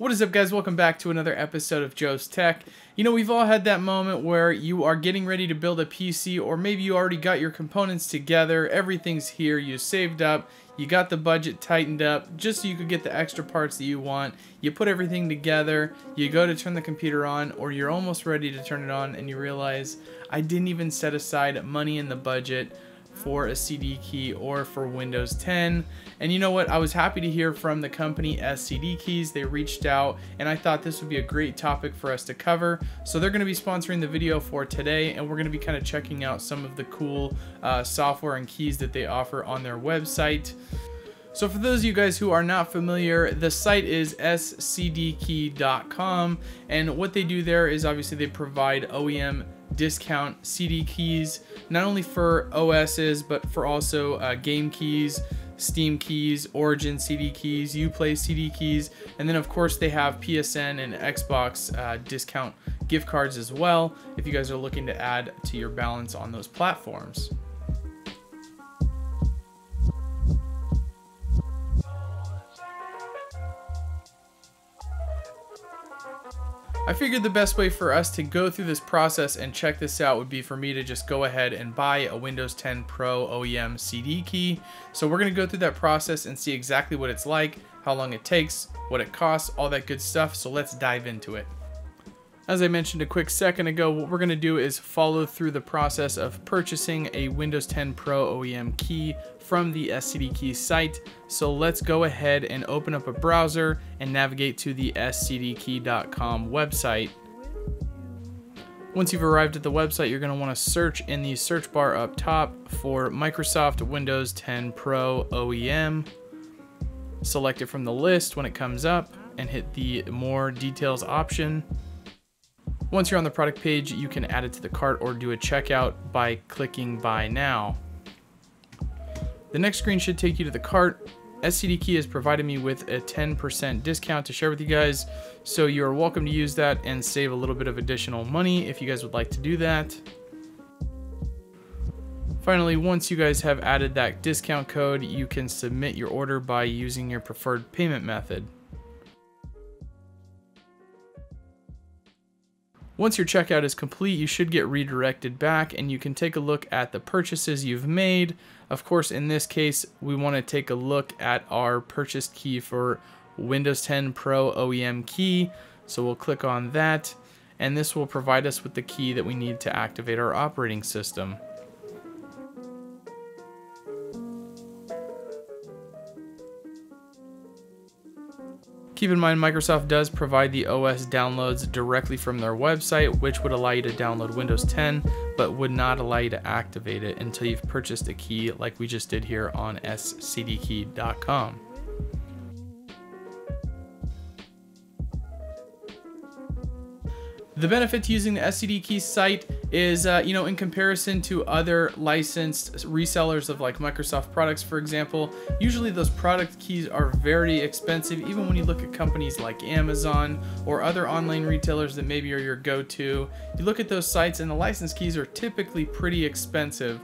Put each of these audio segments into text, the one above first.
What is up guys? Welcome back to another episode of Joe's Tech. You know, we've all had that moment where you are getting ready to build a PC or maybe you already got your components together, everything's here, you saved up, you got the budget tightened up just so you could get the extra parts that you want. You put everything together, you go to turn the computer on or you're almost ready to turn it on and you realize I didn't even set aside money in the budget for a CD key or for Windows 10. And you know what? I was happy to hear from the company SCD Keys. They reached out and I thought this would be a great topic for us to cover. So they're going to be sponsoring the video for today and we're going to be kind of checking out some of the cool uh, software and keys that they offer on their website. So for those of you guys who are not familiar, the site is scdkey.com and what they do there is obviously they provide OEM discount CD keys, not only for OSs, but for also uh, game keys, Steam keys, Origin CD keys, Uplay CD keys, and then of course they have PSN and Xbox uh, discount gift cards as well if you guys are looking to add to your balance on those platforms. I figured the best way for us to go through this process and check this out would be for me to just go ahead and buy a Windows 10 Pro OEM CD key. So we're to go through that process and see exactly what it's like, how long it takes, what it costs, all that good stuff. So let's dive into it. As I mentioned a quick second ago, what we're going to do is follow through the process of purchasing a Windows 10 Pro OEM key from the SCD Key site. So let's go ahead and open up a browser and navigate to the scdkey.com website. Once you've arrived at the website, you're going to want to search in the search bar up top for Microsoft Windows 10 Pro OEM. Select it from the list when it comes up and hit the more details option. Once you're on the product page, you can add it to the cart or do a checkout by clicking buy now. The next screen should take you to the cart. SCD Key has provided me with a 10% discount to share with you guys, so you're welcome to use that and save a little bit of additional money if you guys would like to do that. Finally, once you guys have added that discount code, you can submit your order by using your preferred payment method. Once your checkout is complete, you should get redirected back and you can take a look at the purchases you've made. Of course, in this case, we want to take a look at our purchase key for Windows 10 Pro OEM key. So we'll click on that and this will provide us with the key that we need to activate our operating system. Keep in mind, Microsoft does provide the OS downloads directly from their website, which would allow you to download Windows 10, but would not allow you to activate it until you've purchased a key like we just did here on scdkey.com. The benefit to using the SCD Key site is, uh, you know, in comparison to other licensed resellers of like Microsoft products, for example, usually those product keys are very expensive, even when you look at companies like Amazon or other online retailers that maybe are your go-to. You look at those sites and the license keys are typically pretty expensive.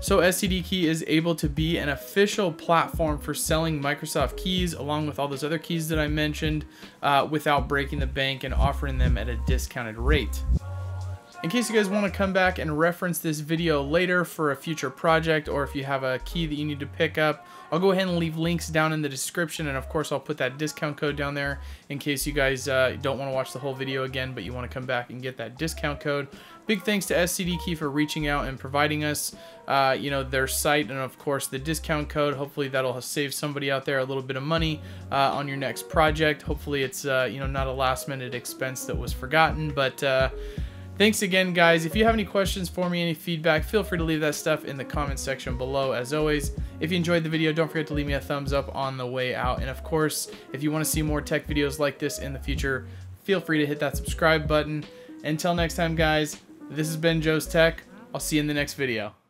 So SCD Key is able to be an official platform for selling Microsoft keys along with all those other keys that I mentioned uh, without breaking the bank and offering them at a discounted rate. In case you guys want to come back and reference this video later for a future project or if you have a key that you need to pick up, I'll go ahead and leave links down in the description and of course I'll put that discount code down there in case you guys uh, don't want to watch the whole video again but you want to come back and get that discount code. Big thanks to SCD Key for reaching out and providing us, uh, you know, their site and of course the discount code. Hopefully that'll save somebody out there a little bit of money uh, on your next project. Hopefully it's, uh, you know, not a last minute expense that was forgotten, but uh, Thanks again, guys. If you have any questions for me, any feedback, feel free to leave that stuff in the comment section below. As always, if you enjoyed the video, don't forget to leave me a thumbs up on the way out. And of course, if you want to see more tech videos like this in the future, feel free to hit that subscribe button. Until next time, guys, this has been Joe's Tech. I'll see you in the next video.